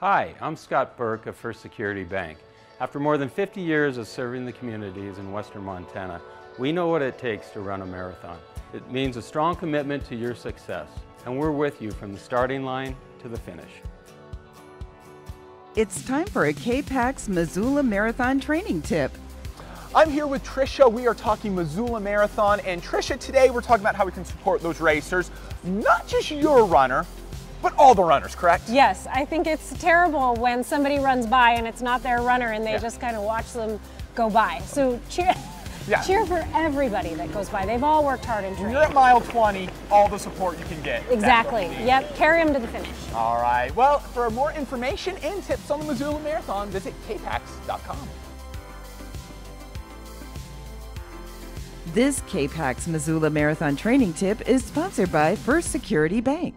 Hi, I'm Scott Burke of First Security Bank. After more than 50 years of serving the communities in western Montana, we know what it takes to run a marathon. It means a strong commitment to your success, and we're with you from the starting line to the finish. It's time for a K-PAX Missoula Marathon training tip. I'm here with Trisha. We are talking Missoula Marathon. And Trisha, today we're talking about how we can support those racers, not just your runner, but all the runners, correct? Yes, I think it's terrible when somebody runs by and it's not their runner and they Yeah. just kind of watch them go by. So cheer, Yeah. cheer for everybody that goes by. They've all worked hard and trained. you're at mile 20, all the support you can get. Exactly. what we need. Yep. Carry them to the finish. All right. Well, for more information and tips on the Missoula Marathon, visit kpax.com. This K-PAX Missoula Marathon training tip is sponsored by First Security Bank.